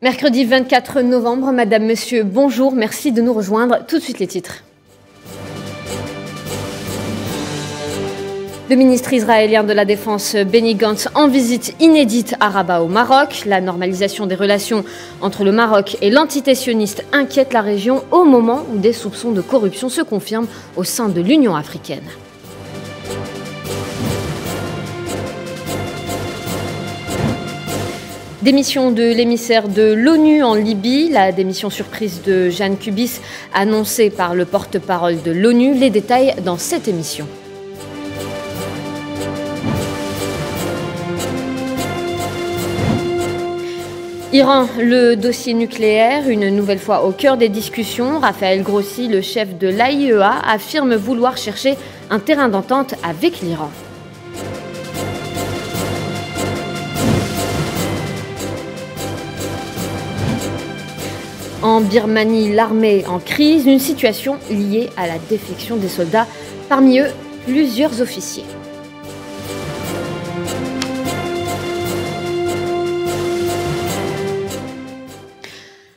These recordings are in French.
Mercredi 24 novembre, Madame, Monsieur, bonjour, merci de nous rejoindre. Tout de suite les titres. Le ministre israélien de la Défense Benny Gantz en visite inédite à Rabat au Maroc. La normalisation des relations entre le Maroc et l'entité sioniste inquiète la région au moment où des soupçons de corruption se confirment au sein de l'Union africaine. Démission de l'émissaire de l'ONU en Libye, la démission surprise de Jeanne Kubis annoncée par le porte-parole de l'ONU. Les détails dans cette émission. Iran, le dossier nucléaire, une nouvelle fois au cœur des discussions. Raphaël Grossi, le chef de l'AIEA, affirme vouloir chercher un terrain d'entente avec l'Iran. En Birmanie, l'armée en crise, une situation liée à la défection des soldats, parmi eux plusieurs officiers.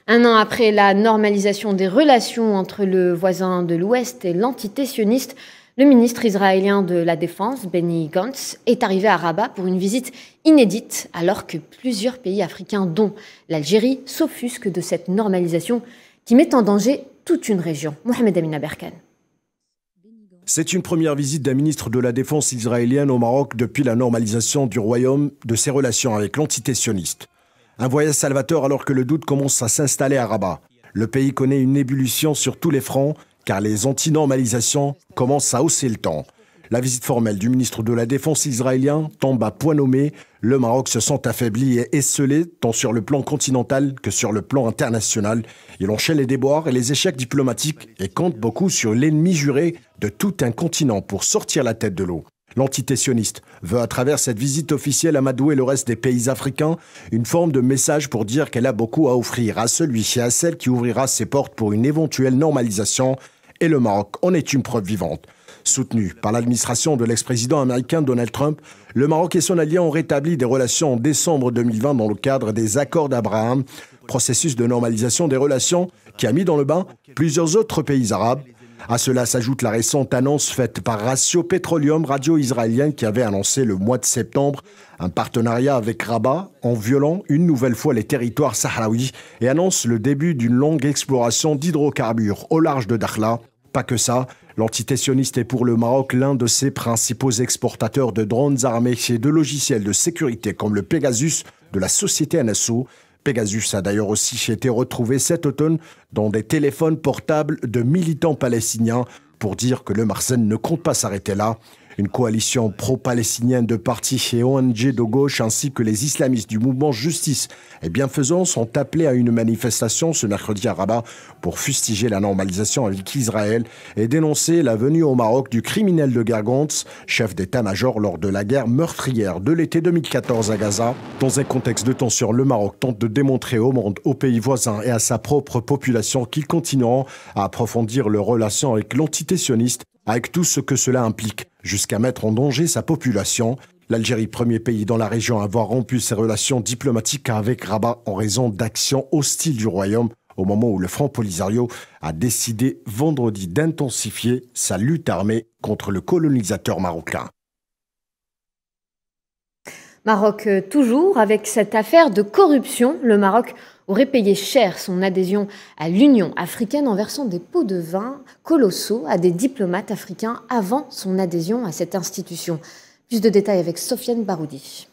Un an après la normalisation des relations entre le voisin de l'Ouest et l'entité sioniste, le ministre israélien de la Défense, Benny Gantz, est arrivé à Rabat pour une visite inédite, alors que plusieurs pays africains, dont l'Algérie, s'offusquent de cette normalisation qui met en danger toute une région. Mohamed Amin Berkan. C'est une première visite d'un ministre de la Défense israélienne au Maroc depuis la normalisation du royaume de ses relations avec l'entité sioniste. Un voyage salvateur alors que le doute commence à s'installer à Rabat. Le pays connaît une ébullition sur tous les fronts car les anti-normalisations commencent à hausser le temps. La visite formelle du ministre de la Défense israélien tombe à point nommé. Le Maroc se sent affaibli et esselé, tant sur le plan continental que sur le plan international. Il enchaîne les déboires et les échecs diplomatiques et compte beaucoup sur l'ennemi juré de tout un continent pour sortir la tête de l'eau. L'entité sioniste veut, à travers cette visite officielle à Madou et le reste des pays africains, une forme de message pour dire qu'elle a beaucoup à offrir à celui et à celle qui ouvrira ses portes pour une éventuelle normalisation. Et le Maroc en est une preuve vivante. Soutenu par l'administration de l'ex-président américain Donald Trump, le Maroc et son allié ont rétabli des relations en décembre 2020 dans le cadre des accords d'Abraham, processus de normalisation des relations qui a mis dans le bain plusieurs autres pays arabes, à cela s'ajoute la récente annonce faite par Ratio Petroleum, radio israélien, qui avait annoncé le mois de septembre un partenariat avec Rabat en violant une nouvelle fois les territoires sahraouis et annonce le début d'une longue exploration d'hydrocarbures au large de Dakhla. Pas que ça, l'entité est pour le Maroc l'un de ses principaux exportateurs de drones armés et de logiciels de sécurité comme le Pegasus de la société NSO, Pegasus a d'ailleurs aussi été retrouvé cet automne dans des téléphones portables de militants palestiniens pour dire que le Marseille ne compte pas s'arrêter là. Une coalition pro-palestinienne de partis et ONG de gauche ainsi que les islamistes du mouvement Justice et Bienfaisance sont appelés à une manifestation ce mercredi à Rabat pour fustiger la normalisation avec Israël et dénoncer la venue au Maroc du criminel de Gargantz, chef d'état-major lors de la guerre meurtrière de l'été 2014 à Gaza. Dans un contexte de tension, le Maroc tente de démontrer au monde, aux pays voisins et à sa propre population qu'ils continueront à approfondir leurs relations avec l'entité sioniste avec tout ce que cela implique, jusqu'à mettre en danger sa population. L'Algérie, premier pays dans la région à avoir rompu ses relations diplomatiques avec Rabat en raison d'actions hostiles du royaume, au moment où le Front Polisario a décidé vendredi d'intensifier sa lutte armée contre le colonisateur marocain. Maroc euh, toujours, avec cette affaire de corruption, le Maroc aurait payé cher son adhésion à l'Union africaine en versant des pots de vin colossaux à des diplomates africains avant son adhésion à cette institution. Plus de détails avec Sofiane Baroudi.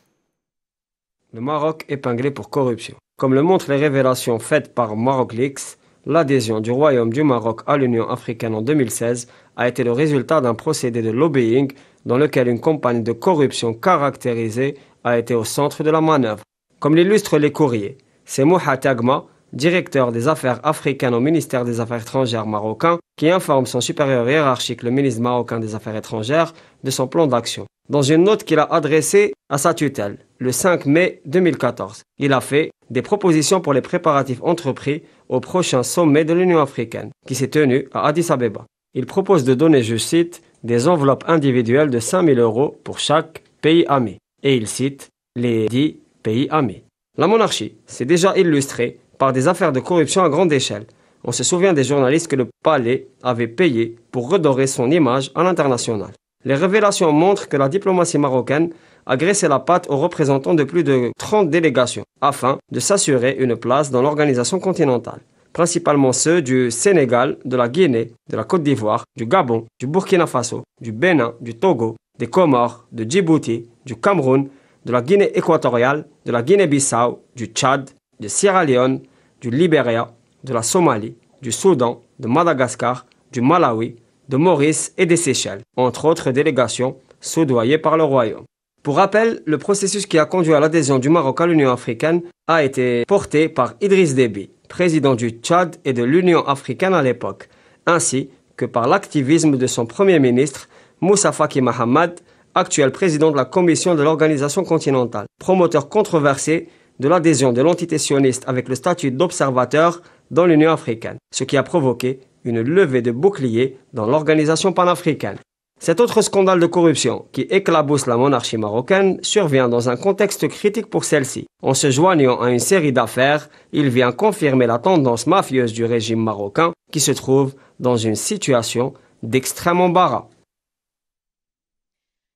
Le Maroc épinglé pour corruption. Comme le montrent les révélations faites par MarocLeaks, l'adhésion du Royaume du Maroc à l'Union africaine en 2016 a été le résultat d'un procédé de lobbying dans lequel une campagne de corruption caractérisée a été au centre de la manœuvre. Comme l'illustrent les courriers, c'est Mouha Tagma, directeur des affaires africaines au ministère des Affaires étrangères marocain, qui informe son supérieur hiérarchique, le ministre marocain des Affaires étrangères, de son plan d'action. Dans une note qu'il a adressée à sa tutelle, le 5 mai 2014, il a fait des propositions pour les préparatifs entrepris au prochain sommet de l'Union africaine, qui s'est tenu à Addis Abeba. Il propose de donner, je cite, des enveloppes individuelles de 5000 euros pour chaque pays ami. Et il cite les dix pays amis. La monarchie s'est déjà illustrée par des affaires de corruption à grande échelle. On se souvient des journalistes que le palais avait payé pour redorer son image à l'international. Les révélations montrent que la diplomatie marocaine a graissé la patte aux représentants de plus de 30 délégations afin de s'assurer une place dans l'organisation continentale, principalement ceux du Sénégal, de la Guinée, de la Côte d'Ivoire, du Gabon, du Burkina Faso, du Bénin, du Togo, des Comores, de Djibouti, du Cameroun, de la Guinée équatoriale, de la Guinée-Bissau, du Tchad, de Sierra Leone, du Libéria, de la Somalie, du Soudan, de Madagascar, du Malawi, de Maurice et des Seychelles, entre autres délégations soudoyées par le Royaume. Pour rappel, le processus qui a conduit à l'adhésion du Maroc à l'Union africaine a été porté par Idriss Déby, président du Tchad et de l'Union africaine à l'époque, ainsi que par l'activisme de son premier ministre, Moussa Faki Mahamad, actuel président de la Commission de l'Organisation continentale, promoteur controversé de l'adhésion de l'entité sioniste avec le statut d'observateur dans l'Union africaine, ce qui a provoqué une levée de boucliers dans l'organisation panafricaine. Cet autre scandale de corruption qui éclabousse la monarchie marocaine survient dans un contexte critique pour celle-ci. En se joignant à une série d'affaires, il vient confirmer la tendance mafieuse du régime marocain qui se trouve dans une situation d'extrême embarras.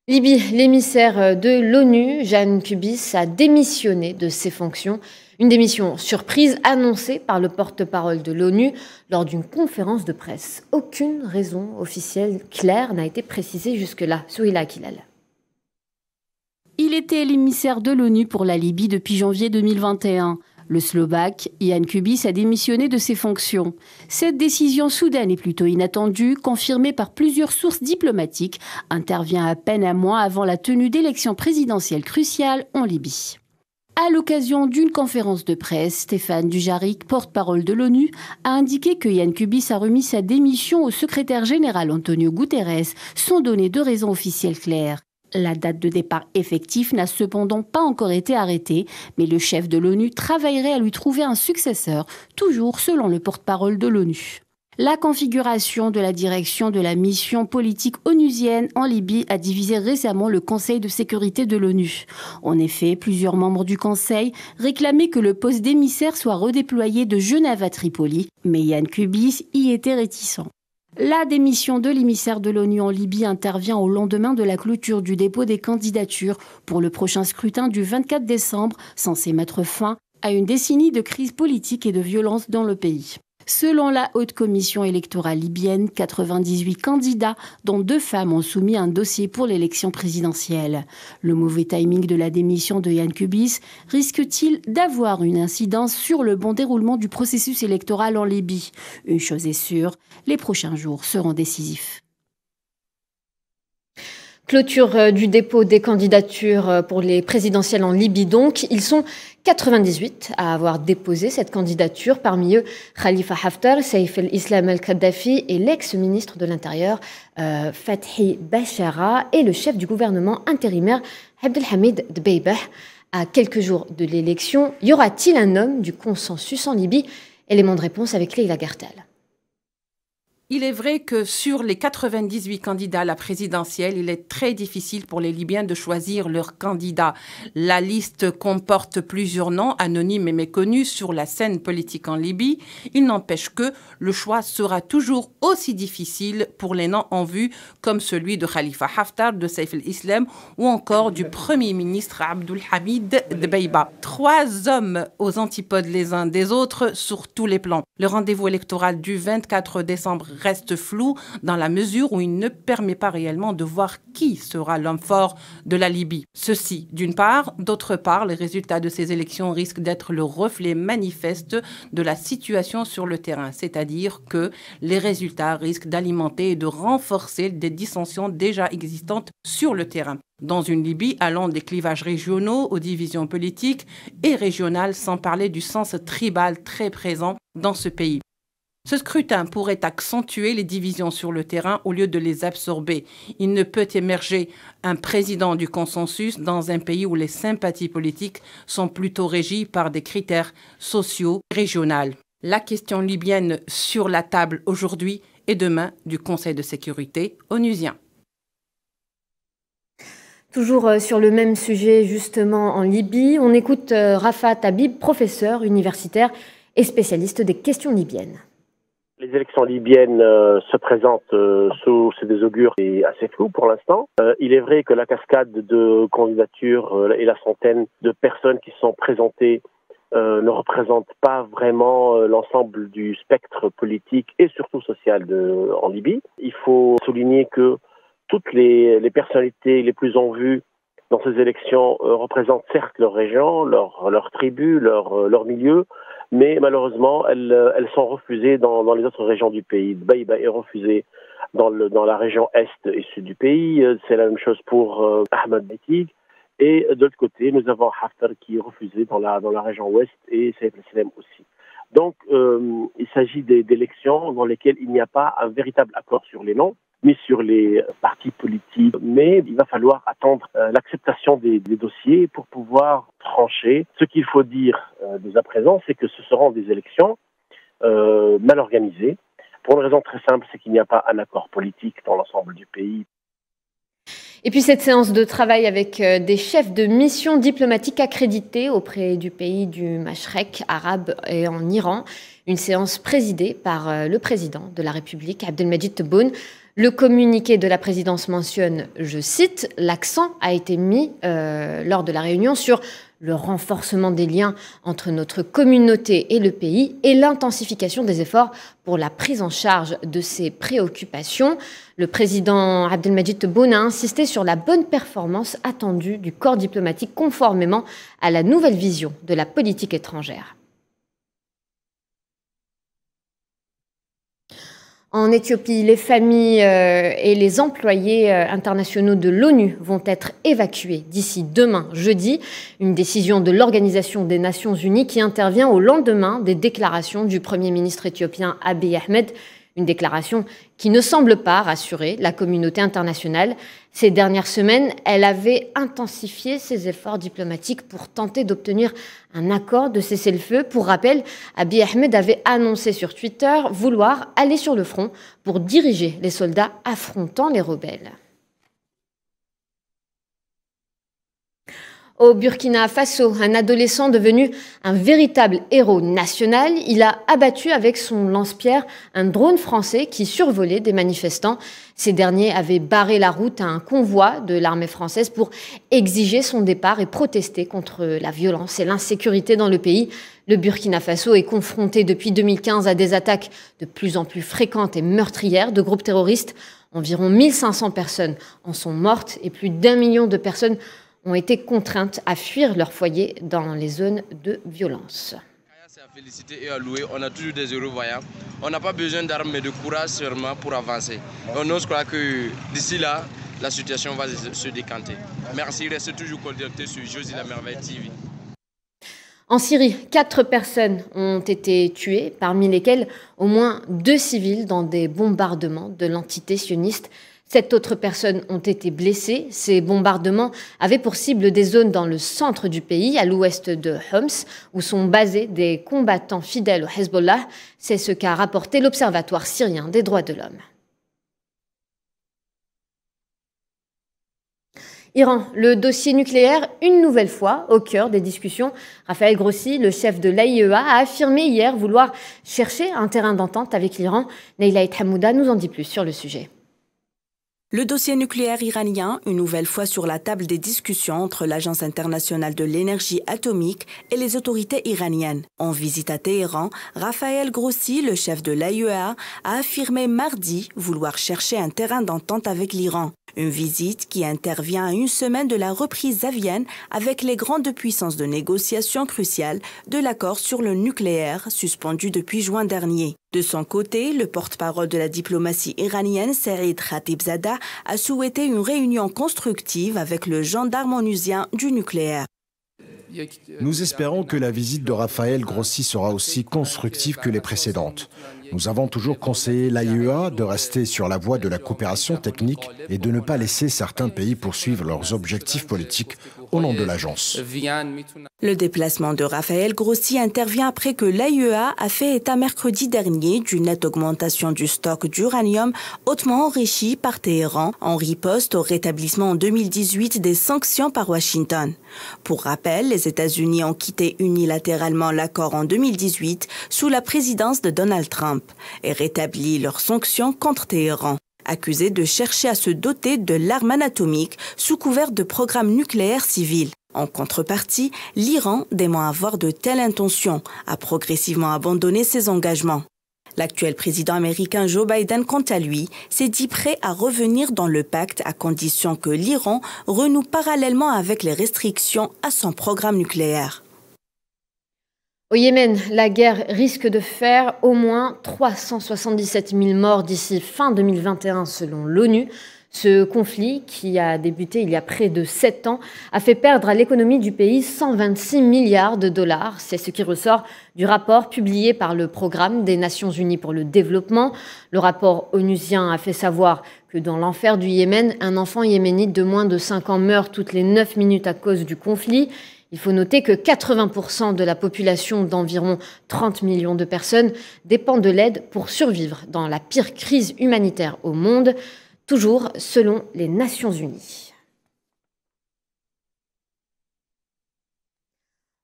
Libye, l'émissaire de l'ONU, Jeanne Kubis, a démissionné de ses fonctions. Une démission surprise annoncée par le porte-parole de l'ONU lors d'une conférence de presse. Aucune raison officielle claire n'a été précisée jusque-là. Souila Kilal. Il était l'émissaire de l'ONU pour la Libye depuis janvier 2021. Le Slovaque, Yann Kubis, a démissionné de ses fonctions. Cette décision soudaine et plutôt inattendue, confirmée par plusieurs sources diplomatiques, intervient à peine un mois avant la tenue d'élections présidentielles cruciales en Libye. À l'occasion d'une conférence de presse, Stéphane Dujarric, porte-parole de l'ONU, a indiqué que Yann Kubis a remis sa démission au secrétaire général Antonio Guterres sans donner de raison officielle claire. La date de départ effectif n'a cependant pas encore été arrêtée, mais le chef de l'ONU travaillerait à lui trouver un successeur, toujours selon le porte-parole de l'ONU. La configuration de la direction de la mission politique onusienne en Libye a divisé récemment le Conseil de sécurité de l'ONU. En effet, plusieurs membres du Conseil réclamaient que le poste d'émissaire soit redéployé de Genève à Tripoli, mais Yann Kubis y était réticent. La démission de l'émissaire de l'ONU en Libye intervient au lendemain de la clôture du dépôt des candidatures pour le prochain scrutin du 24 décembre, censé mettre fin à une décennie de crise politique et de violence dans le pays. Selon la Haute Commission électorale libyenne, 98 candidats, dont deux femmes, ont soumis un dossier pour l'élection présidentielle. Le mauvais timing de la démission de Yann Kubis risque-t-il d'avoir une incidence sur le bon déroulement du processus électoral en Libye? Une chose est sûre, les prochains jours seront décisifs. Clôture euh, du dépôt des candidatures euh, pour les présidentielles en Libye donc. Ils sont 98 à avoir déposé cette candidature, parmi eux Khalifa Haftar, Saif el-Islam el-Kadhafi et l'ex-ministre de l'Intérieur euh, Fathi Bashara et le chef du gouvernement intérimaire Abdelhamid Dbeibah. À quelques jours de l'élection, y aura-t-il un homme du consensus en Libye? Élément de réponse avec Leila Gartel. Il est vrai que sur les 98 candidats à la présidentielle, il est très difficile pour les Libyens de choisir leur candidat. La liste comporte plusieurs noms anonymes et méconnus sur la scène politique en Libye. Il n'empêche que le choix sera toujours aussi difficile pour les noms en vue, comme celui de Khalifa Haftar, de Saif el-Islam ou encore du Premier ministre Abdul Hamid Dbeiba. Trois hommes aux antipodes les uns des autres sur tous les plans. Le rendez-vous électoral du 24 décembre reste flou dans la mesure où il ne permet pas réellement de voir qui sera l'homme fort de la Libye. Ceci, d'une part. D'autre part, les résultats de ces élections risquent d'être le reflet manifeste de la situation sur le terrain, c'est-à-dire que les résultats risquent d'alimenter et de renforcer des dissensions déjà existantes sur le terrain dans une Libye allant des clivages régionaux aux divisions politiques et régionales, sans parler du sens tribal très présent dans ce pays. Ce scrutin pourrait accentuer les divisions sur le terrain au lieu de les absorber. Il ne peut émerger un président du consensus dans un pays où les sympathies politiques sont plutôt régies par des critères sociaux régionaux. La question libyenne sur la table aujourd'hui et demain du Conseil de sécurité onusien. Toujours euh, sur le même sujet, justement en Libye, on écoute euh, Rafa Tabib, professeur universitaire et spécialiste des questions libyennes. Les élections libyennes euh, se présentent sous des augures assez flous pour l'instant. il est vrai que la cascade de candidatures et la centaine de personnes qui sont présentées ne représente pas vraiment l'ensemble du spectre politique et surtout social de, en Libye. Il faut souligner que toutes les, personnalités les plus en vue dans ces élections euh, représentent certes leur région, leur, tribu, euh, leur milieu, mais malheureusement, elles, euh, elles sont refusées dans, dans les autres régions du pays. Baïba est refusé dans, le, dans la région est et sud du pays. C'est la même chose pour Ahmed Betig. Et de l'autre côté, nous avons Haftar qui est refusé dans la, dans la région ouest et Saïd al aussi. Donc, il s'agit d'élections dans lesquelles il n'y a pas un véritable accord sur les noms mais sur les partis politiques. Mais il va falloir attendre euh, l'acceptation des, dossiers pour pouvoir trancher. Ce qu'il faut dire euh, dès à présent, c'est que ce seront des élections euh, mal organisées. Pour une raison très simple, c'est qu'il n'y a pas un accord politique dans l'ensemble du pays. Et puis cette séance de travail avec des chefs de mission diplomatique accrédités auprès du pays du Mashrek arabe et en Iran, une séance présidée par le président de la République, Abdelmajid Tebboune. Le communiqué de la présidence mentionne, je cite, l'accent a été mis euh, lors de la réunion sur le renforcement des liens entre notre communauté et le pays et l'intensification des efforts pour la prise en charge de ces préoccupations. Le président Abdelmajid Tebboune a insisté sur la bonne performance attendue du corps diplomatique conformément à la nouvelle vision de la politique étrangère. En Éthiopie, les familles euh, et les employés euh, internationaux de l'ONU vont être évacués d'ici demain, jeudi, une décision de l'Organisation des Nations Unies qui intervient au lendemain des déclarations du Premier ministre éthiopien Abiy Ahmed une déclaration qui ne semble pas rassurer la communauté internationale. Ces dernières semaines, elle avait intensifié ses efforts diplomatiques pour tenter d'obtenir un accord de cessez-le-feu. Pour rappel, Abiy Ahmed avait annoncé sur Twitter vouloir aller sur le front pour diriger les soldats affrontant les rebelles. Au Burkina Faso, un adolescent devenu un véritable héros national, il a abattu avec son lance-pierre un drone français qui survolait des manifestants. Ces derniers avaient barré la route à un convoi de l'armée française pour exiger son départ et protester contre la violence et l'insécurité dans le pays. Le Burkina Faso est confronté depuis 2015 à des attaques de plus en plus fréquentes et meurtrières de groupes terroristes. Environ 1500 personnes en sont mortes et plus d'un million de personnes ont été contraintes à fuir leur foyer dans les zones de violence. féliciter et à louer. On a toujours des heureux voyants. On n'a pas besoin d'armes, mais de courage seulement pour avancer. On ose croire que d'ici là, la situation va se décanter. Merci, restez toujours connectés sur Josie la Merveille TV. En Syrie, quatre personnes ont été tuées, parmi lesquelles au moins deux civils dans des bombardements de l'entité sioniste. Sept autres personnes ont été blessées. Ces bombardements avaient pour cible des zones dans le centre du pays, à l'ouest de Homs, où sont basés des combattants fidèles au Hezbollah. C'est ce qu'a rapporté l'Observatoire syrien des droits de l'homme. Iran, le dossier nucléaire, une nouvelle fois au cœur des discussions. Raphaël Grossi, le chef de l'AIEA, a affirmé hier vouloir chercher un terrain d'entente avec l'Iran. Neila Hamouda nous en dit plus sur le sujet. Le dossier nucléaire iranien, une nouvelle fois sur la table des discussions entre l'Agence internationale de l'énergie atomique et les autorités iraniennes. En visite à Téhéran, Raphaël Grossi, le chef de l'AIEA, a affirmé mardi vouloir chercher un terrain d'entente avec l'Iran. Une visite qui intervient à une semaine de la reprise à Vienne avec les grandes puissances de négociation cruciales de l'accord sur le nucléaire suspendu depuis juin dernier. De son côté, le porte-parole de la diplomatie iranienne, Sarid Khatibzada, a souhaité une réunion constructive avec le gendarme onusien du nucléaire. Nous espérons que la visite de Raphaël Grossi sera aussi constructive que les précédentes. Nous avons toujours conseillé l'AIEA de rester sur la voie de la coopération technique et de ne pas laisser certains pays poursuivre leurs objectifs politiques au nom de l'agence. Le déplacement de Raphaël Grossi intervient après que l'AIEA a fait état mercredi dernier d'une nette augmentation du stock d'uranium hautement enrichi par Téhéran en riposte au rétablissement en 2018 des sanctions par Washington. Pour rappel, les États-Unis ont quitté unilatéralement l'accord en 2018 sous la présidence de Donald Trump et rétabli leurs sanctions contre Téhéran accusé de chercher à se doter de l'arme anatomique sous couvert de programmes nucléaires civils. En contrepartie, l'Iran, dément avoir de telles intentions, a progressivement abandonné ses engagements. L'actuel président américain Joe Biden, quant à lui, s'est dit prêt à revenir dans le pacte à condition que l'Iran renoue parallèlement avec les restrictions à son programme nucléaire. Au Yémen, la guerre risque de faire au moins 377 000 morts d'ici fin 2021 selon l'ONU. Ce conflit, qui a débuté il y a près de sept ans, a fait perdre à l'économie du pays 126 milliards de dollars. C'est ce qui ressort du rapport publié par le Programme des Nations Unies pour le développement. Le rapport onusien a fait savoir que dans l'enfer du Yémen, un enfant yéménite de moins de 5 ans meurt toutes les 9 minutes à cause du conflit. Il faut noter que 80% de la population d'environ 30 millions de personnes dépend de l'aide pour survivre dans la pire crise humanitaire au monde, toujours selon les Nations Unies.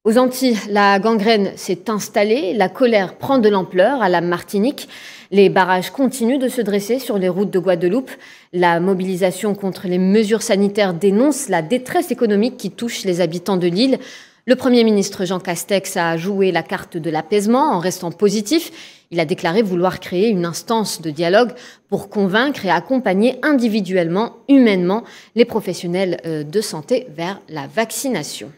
Aux Antilles, la gangrène s'est installée, la colère prend de l'ampleur à la Martinique. Les barrages continuent de se dresser sur les routes de Guadeloupe. La mobilisation contre les mesures sanitaires dénonce la détresse économique qui touche les habitants de l'île. Le Premier ministre Jean Castex a joué la carte de l'apaisement en restant positif. Il a déclaré vouloir créer une instance de dialogue pour convaincre et accompagner individuellement, humainement, les professionnels euh, de santé vers la vaccination.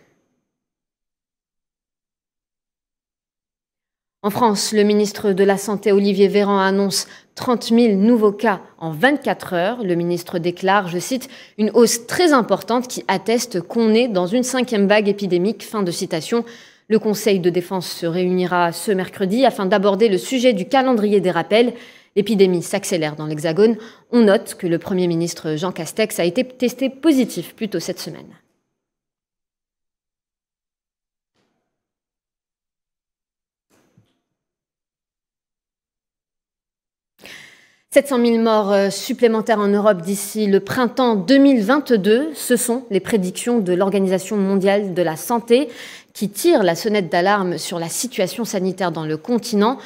En France, le ministre de la Santé Olivier Véran annonce 30 000 nouveaux cas en 24 heures. Le ministre déclare, je cite, une hausse très importante qui atteste qu'on est dans une cinquième vague épidémique. Fin de citation. Le Conseil de défense se réunira ce mercredi afin d'aborder le sujet du calendrier des rappels. L'épidémie s'accélère dans l'Hexagone. On note que le Premier ministre Jean Castex a été testé positif plus tôt cette semaine. 700 000 morts euh, supplémentaires en Europe d'ici le printemps 2022, ce sont les prédictions de l'Organisation mondiale de la santé qui tire la sonnette d'alarme sur la situation sanitaire dans le continent.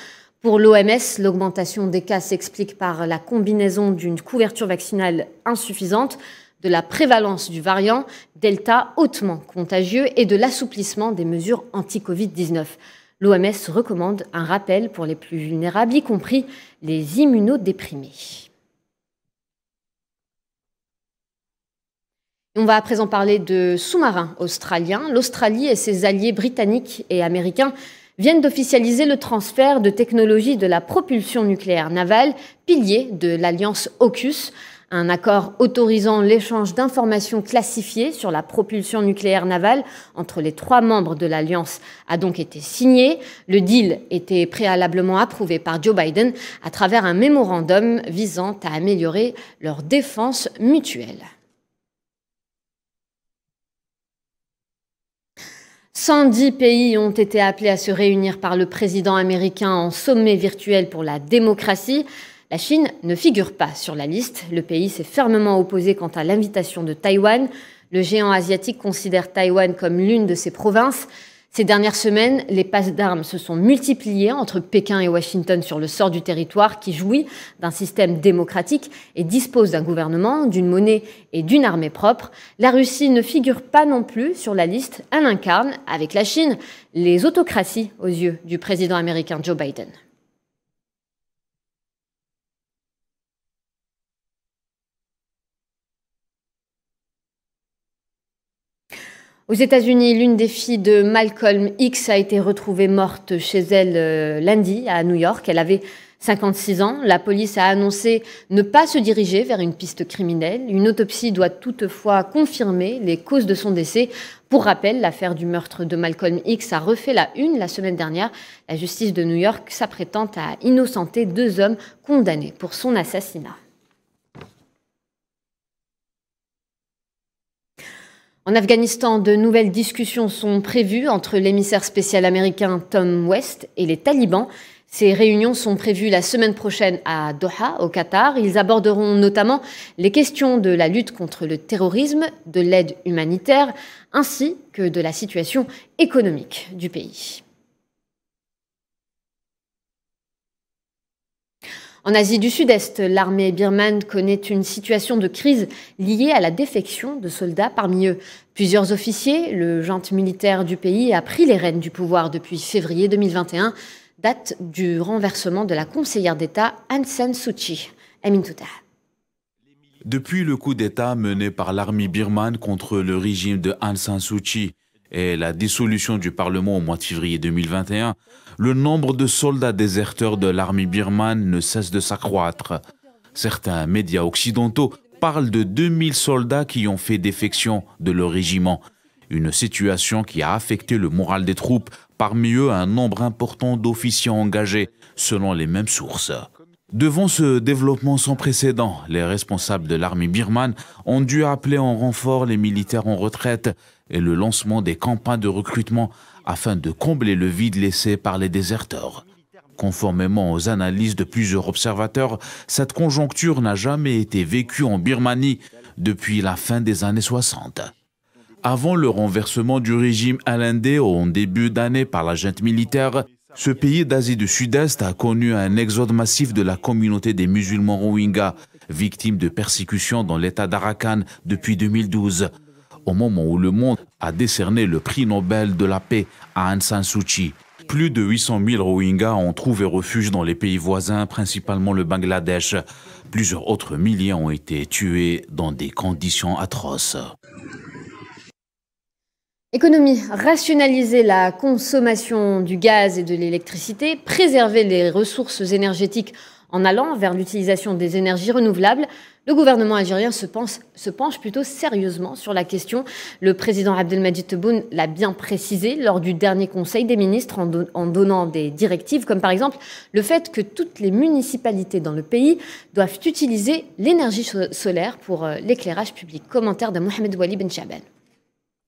Pour l'OMS, l'augmentation des cas s'explique par la combinaison d'une couverture vaccinale insuffisante, de la prévalence du variant Delta hautement contagieux et de l'assouplissement des mesures anti-Covid-19. L'OMS recommande un rappel pour les plus vulnérables, y compris les immunodéprimés. On va à présent parler de sous-marins australiens. L'Australie et ses alliés britanniques et américains viennent d'officialiser le transfert de technologies de la propulsion nucléaire navale, pilier de l'alliance AUKUS, un accord autorisant l'échange d'informations classifiées sur la propulsion nucléaire navale entre les trois membres de l'Alliance a donc été signé. Le deal était préalablement approuvé par Joe Biden à travers un mémorandum visant à améliorer leur défense mutuelle. 110 pays ont été appelés à se réunir par le président américain en sommet virtuel pour la démocratie. La Chine ne figure pas sur la liste. Le pays s'est fermement opposé quant à l'invitation de Taïwan. Le géant asiatique considère Taïwan comme l'une de ses provinces. Ces dernières semaines, les passes d'armes se sont multipliées entre Pékin et Washington sur le sort du territoire qui jouit d'un système démocratique et dispose d'un gouvernement, d'une monnaie et d'une armée propre. La Russie ne figure pas non plus sur la liste. Elle incarne, avec la Chine, les autocraties aux yeux du président américain Joe Biden. Aux États-Unis, l'une des filles de Malcolm X a été retrouvée morte chez elle euh, lundi à New York. Elle avait 56 ans. La police a annoncé ne pas se diriger vers une piste criminelle. Une autopsie doit toutefois confirmer les causes de son décès. Pour rappel, l'affaire du meurtre de Malcolm X a refait la une la semaine dernière. La justice de New York s'apprêtant à innocenter deux hommes condamnés pour son assassinat. En Afghanistan, de nouvelles discussions sont prévues entre l'émissaire spécial américain Tom West et les talibans. Ces réunions sont prévues la semaine prochaine à Doha, au Qatar. Ils aborderont notamment les questions de la lutte contre le terrorisme, de l'aide humanitaire, ainsi que de la situation économique du pays. En Asie du Sud-Est, l'armée birmane connaît une situation de crise liée à la défection de soldats parmi eux. Plusieurs officiers, le junte militaire du pays a pris les rênes du pouvoir depuis février 2021, date du renversement de la conseillère d'État Aung San Suu Kyi. Amin Depuis le coup d'État mené par l'armée birmane contre le régime de Aung San Suu Kyi et la dissolution du Parlement au mois de février 2021, le nombre de soldats déserteurs de l'armée birmane ne cesse de s'accroître. Certains médias occidentaux parlent de 2000 soldats qui ont fait défection de leur régiment, une situation qui a affecté le moral des troupes, parmi eux un nombre important d'officiers engagés, selon les mêmes sources. Devant ce développement sans précédent, les responsables de l'armée birmane ont dû appeler en renfort les militaires en retraite et le lancement des campagnes de recrutement afin de combler le vide laissé par les déserteurs. Conformément aux analyses de plusieurs observateurs, cette conjoncture n'a jamais été vécue en Birmanie depuis la fin des années 60. Avant le renversement du régime alindé au début d'année par la junte militaire, ce pays d'Asie du Sud-Est a connu un exode massif de la communauté des musulmans rohingyas, victimes de persécutions dans l'État d'Arakan depuis 2012 au moment où le monde a décerné le prix Nobel de la paix à Aung San Suu Kyi. Plus de 800 000 Rohingyas ont trouvé refuge dans les pays voisins, principalement le Bangladesh. Plusieurs autres milliers ont été tués dans des conditions atroces. Économie, rationaliser la consommation du gaz et de l'électricité, préserver les ressources énergétiques en allant vers l'utilisation des énergies renouvelables, le gouvernement algérien se, penche plutôt sérieusement sur la question. Le président Abdelmadjid Tebboune l'a bien précisé lors du dernier Conseil des ministres en, donnant des directives, comme par exemple le fait que toutes les municipalités dans le pays doivent utiliser l'énergie solaire pour euh, l'éclairage public. Commentaire de Mohamed Wali Ben.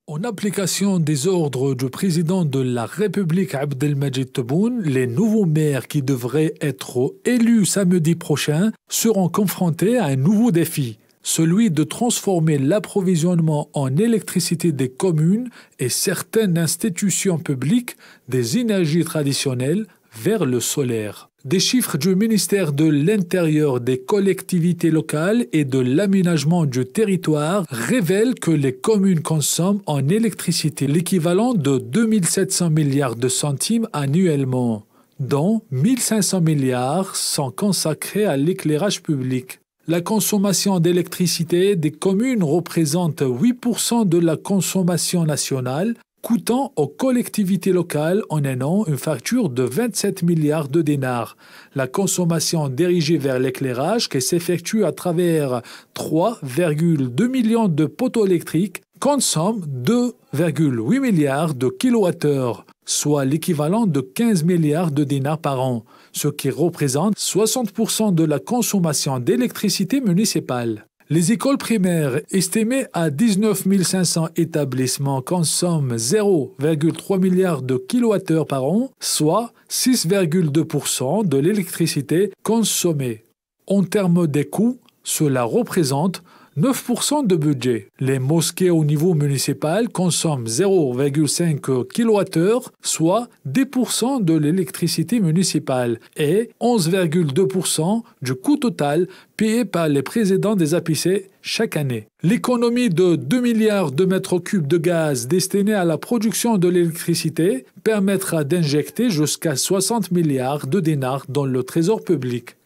En application des ordres du président de la République Abdelmajid Tebboune, les nouveaux maires qui devraient être élus samedi prochain seront confrontés à un nouveau défi, celui de transformer l'approvisionnement en électricité des communes et certaines institutions publiques des énergies traditionnelles vers le solaire. Des chiffres du ministère de l'Intérieur, des collectivités locales et de l'aménagement du territoire révèlent que les communes consomment en électricité l'équivalent de 2700 milliards de centimes annuellement, dont 1500 milliards sont consacrés à l'éclairage public. La consommation d'électricité des communes représente 8% de la consommation nationale, coûtant aux collectivités locales en un an une facture de 27 milliards de dinars. La consommation dirigée vers l'éclairage, qui s'effectue à travers 3,2 millions de poteaux électriques, consomme 2,8 milliards de kilowattheures, soit l'équivalent de 15 milliards de dinars par an, ce qui représente 60% de la consommation d'électricité municipale. Les écoles primaires, estimées à 19 500 établissements, consomment 0,3 milliards de kilowattheures par an, soit 6,2% de l'électricité consommée. En termes des coûts, cela représente 9% de budget. Les mosquées au niveau municipal consomment 0,5 kWh, soit 10% de l'électricité municipale et 11,2% du coût total payé par les présidents des APC chaque année. L'économie de 2 milliards de mètres cubes de gaz destinés à la production de l'électricité permettra d'injecter jusqu'à 60 milliards de dinars dans le trésor public.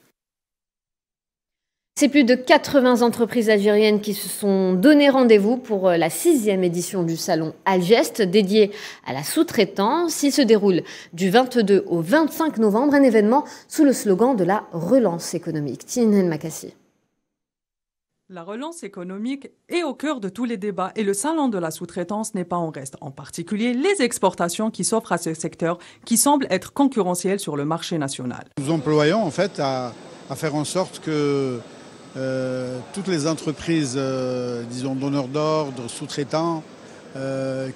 C'est plus de 80 entreprises algériennes qui se sont donné rendez-vous pour euh, la sixième édition du salon Algeste dédié à la sous-traitance. Il se déroule du 22 au 25 novembre, un événement sous le slogan de la relance économique. Tinen Makassi. La relance économique est au cœur de tous les débats et le salon de la sous-traitance n'est pas en reste, en particulier les exportations qui s'offrent à ce secteur qui semble être concurrentiel sur le marché national. Nous employons en fait à faire en sorte que euh, toutes les entreprises, euh, disons, donneurs d'ordre, sous-traitants,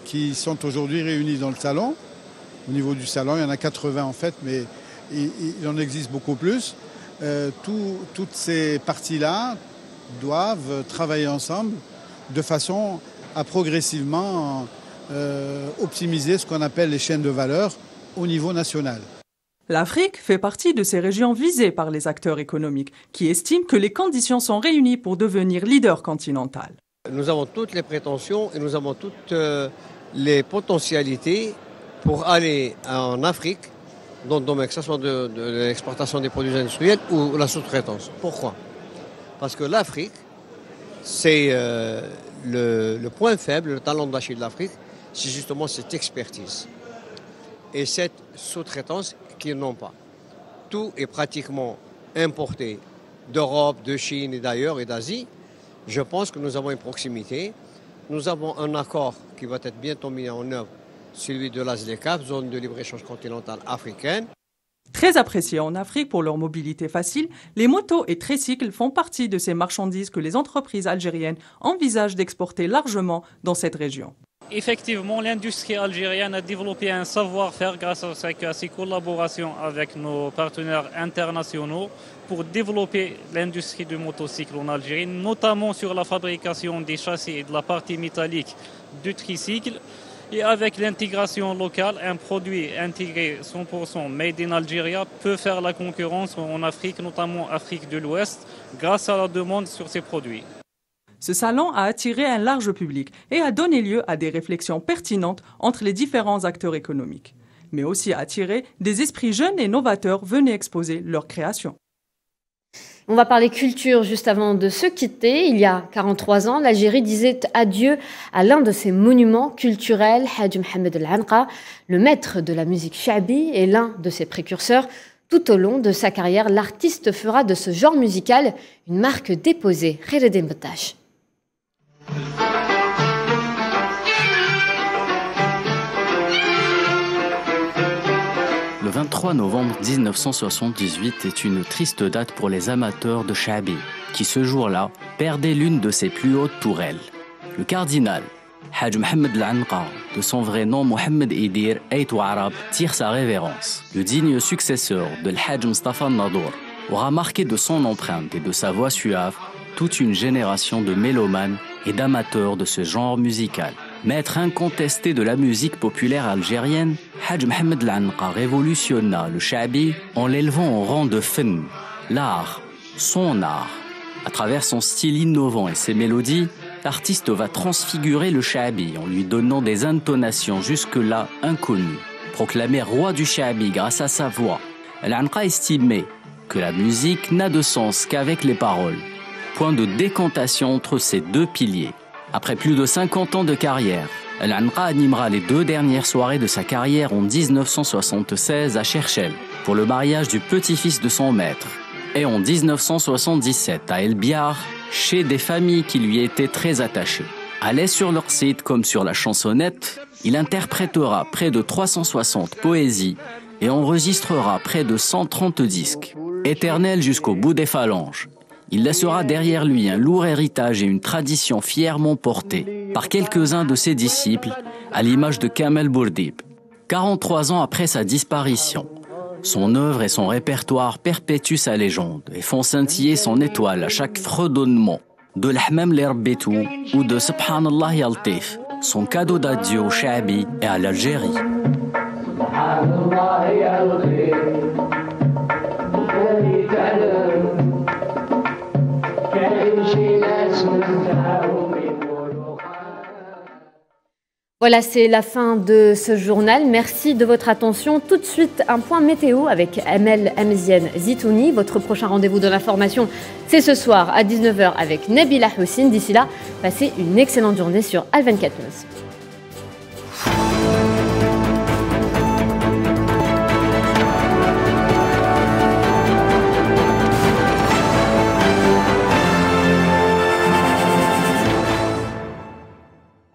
qui sont aujourd'hui réunis dans le salon. Au niveau du salon, il y en a 80 en fait, mais il, en existe beaucoup plus. toutes ces parties-là doivent travailler ensemble de façon à progressivement optimiser ce qu'on appelle les chaînes de valeur au niveau national. L'Afrique fait partie de ces régions visées par les acteurs économiques qui estiment que les conditions sont réunies pour devenir leader continental. Nous avons toutes les prétentions et nous avons toutes euh, les potentialités pour aller en Afrique, dans le domaine que ce soit de, l'exportation des produits industriels ou la sous-traitance. Pourquoi? Parce que l'Afrique, c'est euh, le, point faible, le talent d'Achille de l'Afrique, c'est justement cette expertise et cette sous-traitance qu'ils n'ont pas. Tout est pratiquement importé d'Europe, de Chine et d'ailleurs et d'Asie. Je pense que nous avons une proximité. Nous avons un accord qui va être bientôt mis en œuvre, celui de l'ASLECAP, zone de libre-échange continentale africaine. Très appréciés en Afrique pour leur mobilité facile, les motos et tricycles font partie de ces marchandises que les entreprises algériennes envisagent d'exporter largement dans cette région. Effectivement, l'industrie algérienne a développé un savoir-faire grâce à ses collaborations avec nos partenaires internationaux pour développer l'industrie du motocycle en Algérie, notamment sur la fabrication des châssis et de la partie métallique du tricycle. Et avec l'intégration locale, un produit intégré 100% made in Algeria peut faire la concurrence en Afrique, notamment Afrique de l'Ouest, grâce à la demande sur ces produits. Ce salon a attiré un large public et a donné lieu à des réflexions pertinentes entre les différents acteurs économiques, mais aussi a attiré des esprits jeunes et novateurs venus exposer leurs créations. On va parler culture juste avant de se quitter. Il y a 43 ans, l'Algérie disait adieu à l'un de ses monuments culturels, Hajj Mohamed Al-Anqa, le maître de la musique shabi et l'un de ses précurseurs. Tout au long de sa carrière, l'artiste fera de ce genre musical une marque déposée. Le 23 novembre 1978 est une triste date pour les amateurs de Shabi, qui ce jour-là perdaient l'une de ses plus hautes tourelles. Le cardinal, Hajj Mohamed Al-Anqa, de son vrai nom Mohamed Idir Eitou Arab, tire sa révérence. Le digne successeur de Hajj Mustafa Nadour aura marqué de son empreinte et de sa voix suave toute une génération de mélomanes et d'amateurs de ce genre musical. Maître incontesté de la musique populaire algérienne, Hajj Mohamed Lanqa révolutionna le shabi en l'élevant au rang de fen, l'art, son art. À travers son style innovant et ses mélodies, l'artiste va transfigurer le shabi en lui donnant des intonations jusque-là inconnues. Proclamé roi du shabi grâce à sa voix, Lanqa estimait que la musique n'a de sens qu'avec les paroles point de décantation entre ces deux piliers. Après plus de 50 ans de carrière, Al-Anqa animera les deux dernières soirées de sa carrière en 1976 à Cherchel pour le mariage du petit-fils de son maître et en 1977 à El Biar chez des familles qui lui étaient très attachées. L'aise sur leur site comme sur la chansonnette, il interprétera près de 360 poésies et enregistrera près de 130 disques. Éternel jusqu'au bout des phalanges, il laissera derrière lui un lourd héritage et une tradition fièrement portée par quelques-uns de ses disciples, à l'image de Kamel Bourdib. 43 ans après sa disparition, son œuvre et son répertoire perpétuent sa légende et font scintiller son étoile à chaque fredonnement de l'Ahmam l'Herbetou ou de Subhanallah Yaltif, son cadeau d'adieu au Shabi et à l'Algérie. Voilà, c'est la fin de ce journal. Merci de votre attention. Tout de suite, un point météo avec Amel Amzienne Zitouni. Votre prochain rendez-vous de l'information, c'est ce soir à 19h avec Nabila Houssine. D'ici là, passez une excellente journée sur Al24